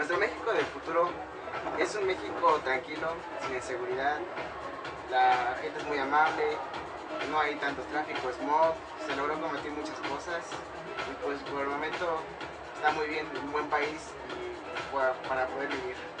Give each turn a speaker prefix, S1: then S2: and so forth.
S1: Nuestro México del futuro es un México tranquilo, sin inseguridad, la gente es muy amable, no hay tanto tráfico, smog, se logró combatir muchas cosas y pues por el momento está muy bien, un buen país y para poder vivir.